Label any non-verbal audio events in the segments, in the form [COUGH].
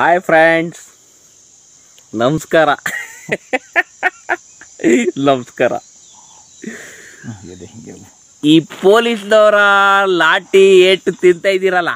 Hi friends ನಮಸ್ಕಾರ. ನಮಸ್ಕಾರ. ಈ ಪೊಲೀಸ್ನವರ ಲಾಟಿ ಏಟು ತಿಂತ ಇದ್ದೀರಲ್ಲ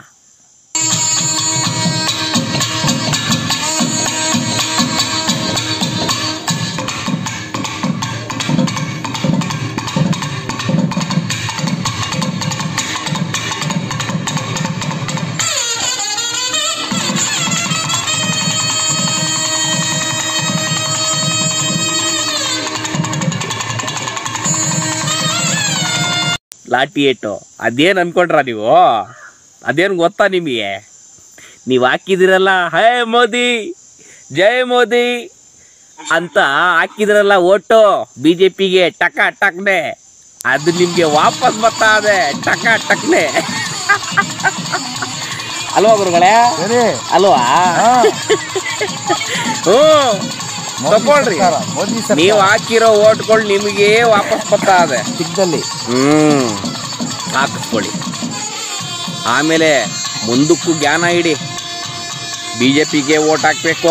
ಲಾಠಿ ಏಟು ಅದೇನು ಅನ್ಕೊಂಡ್ರ ನೀವು? ಅದೇನು ಗೊತ್ತಾ ನಿಮಗೆ? ನೀವು ಹಾಕಿದಿರಲ್ಲ ಹೇ ಮೋದಿ ಜೈ ಮೋದಿ ಅಂತ ಹಾಕಿದ್ರಲ್ಲ ಓಟು ಬಿ ಜೆ ಪಿಗೆ ಟಕ ಟಕ್ನೆ. ಅದು ನಿಮಗೆ ವಾಪಸ್ ಬರ್ತಾ ಇದೆ ಟಕ ಟಕ್ನೆ. ಅಲ್ವಾ ಗುರುಗಳೇ? ಅಲ್ವಾ? ಹ್ಞೂ ತಗೊಳ್ರಿ. ನೀವ್ ಹಾಕಿರೋ ಓಟ್ಗಳು ನಿಮಗೆ ವಾಪಸ್ ಬರ್ತಾ ಇದೆ. ಹ್ಮ್. ಹಾಕಿಸ್ಕೊಳ್ಳಿ ಆಮೇಲೆ ಮುಂದಕ್ಕೂ ಜ್ಞಾನ ಇಡಿ. ಬಿ ಜೆ ಪಿಗೆ ಓಟ್ ಹಾಕ್ಬೇಕು.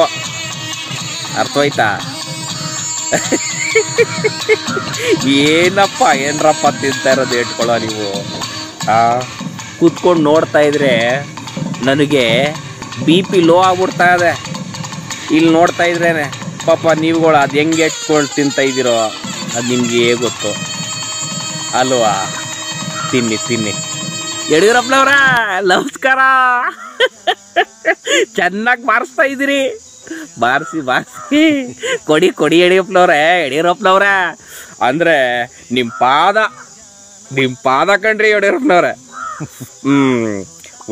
ಅರ್ಥವಾಯ್ತಾ? ಏನಪ್ಪ ಏನ್ರಪ್ಪ ತಿಂತಾ ಇರೋದು ಇಟ್ಕೊಳ್ಳೋ ನೀವು? ಆ ಕೂತ್ಕೊಂಡು ನೋಡ್ತಾ ಇದ್ರೆ ನನಗೆ ಬಿ ಪಿ ಲೋ ಆಗ್ಬಿಡ್ತಾ ಇದೆ. ಇಲ್ಲಿ ನೋಡ್ತಾ ಇದ್ರೇನೆ. ಪಾಪ ನೀವುಗಳು ಅದು ಹೆಂಗೆ ಎಟ್ಕೊಂಡು ತಿಂತಾ ಇದ್ದೀರೋ ಅದು ನಿಮ್ಗೆ ಗೊತ್ತು? ಅಲ್ವಾ? ತಿನ್ನಿ ತಿನ್ನಿ. ಯಡಿಯೂರಪ್ಪನವ್ರ, ನಮಸ್ಕಾರ. ಚೆನ್ನಾಗಿ ಬಾರಿಸ್ತಾ ಇದ್ದೀರಿ. ಬಾರಿಸಿ ಬಾರಿಸಿ. ಕೊಡಿ ಕೊಡಿ ಯಡಿಯೂರಪ್ಪನವ್ರೆ, ಯಡಿಯೂರಪ್ಪನವ್ರ. ಅಂದ್ರೆ ನಿಮ್ಮ ಪಾದ ನಿಮ್ಮ ಪಾದ ಕಂಡ್ರಿ ಯಡಿಯೂರಪ್ಪನವ್ರೆ. ಹ್ಞೂ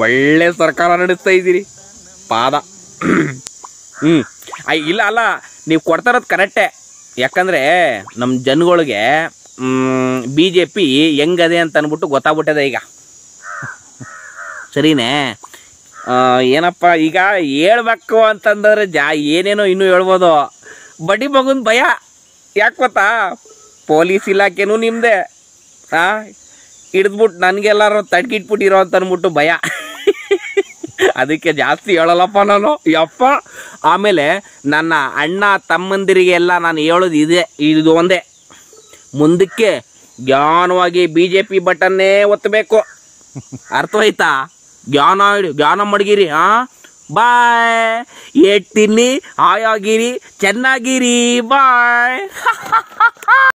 ಒಳ್ಳೆ ಸರ್ಕಾರ ನಡೆಸ್ತಾ ಇದ್ದೀರಿ. ಪಾದ. ಹ್ಞೂ ಇಲ್ಲ, ಅಲ್ಲ ನೀವು ಕೊಡ್ತಾ ಇರೋದು ಕರೆಕ್ಟೇ. ಯಾಕಂದರೆ ನಮ್ಮ ಜನಗಳಿಗೆ ಬಿ ಜೆ ಪಿ ಹೆಂಗದೆ ಅಂತ ಅಂದ್ಬಿಟ್ಟು ಗೊತ್ತಾಗ್ಬಿಟ್ಟದೆ ಈಗ. ಸರಿನೇ? ಏನಪ್ಪ, ಈಗ ಹೇಳ್ಬೇಕು ಅಂತಂದ್ರೆ ಜಾ, ಏನೇನೋ ಇನ್ನೂ ಹೇಳ್ಬೋದು. ಬಡಿ ಮಗುನ ಭಯ. ಯಾಕೆ ಗೊತ್ತಾ? ಪೊಲೀಸ್ ಇಲಾಖೆನೂ ನಿಮ್ಮದೇ ಹಾಂ ಹಿಡಿದ್ಬಿಟ್ಟು ನನಗೆಲ್ಲರೂ ತಡ್ಗಿಟ್ಬಿಟ್ಟಿರೋ ಅಂತ ಅಂದ್ಬಿಟ್ಟು ಭಯ. ಅದಕ್ಕೆ ಜಾಸ್ತಿ ಹೇಳಲ್ಲಪ್ಪ ನಾನು. ಯಪ್ಪ. ಆಮೇಲೆ ನನ್ನ ಅಣ್ಣ ತಮ್ಮಂದಿರಿಗೆಲ್ಲ ನಾನು ಹೇಳೋದು ಇದೆ, ಇದು ಒಂದೇ. ಮುಂದಕ್ಕೆ ಜ್ಞಾನವಾಗಿ ಬಿ ಜೆ ಪಿ ಬಟನ್ನೇ ಒತ್ತಬೇಕು. ಅರ್ಥವಾಯ್ತಾ? ಜ್ಞಾನ ಜ್ಞಾನ ಮಡಗಿರಿ, ಹಾಂ? ಬಾಯ್. ಏಟ್ ತಿನ್ನಿ? ಹಾಯಾಗಿರಿ, ಚೆನ್ನಾಗಿರಿ, ಬಾಯ್. [LAUGHS]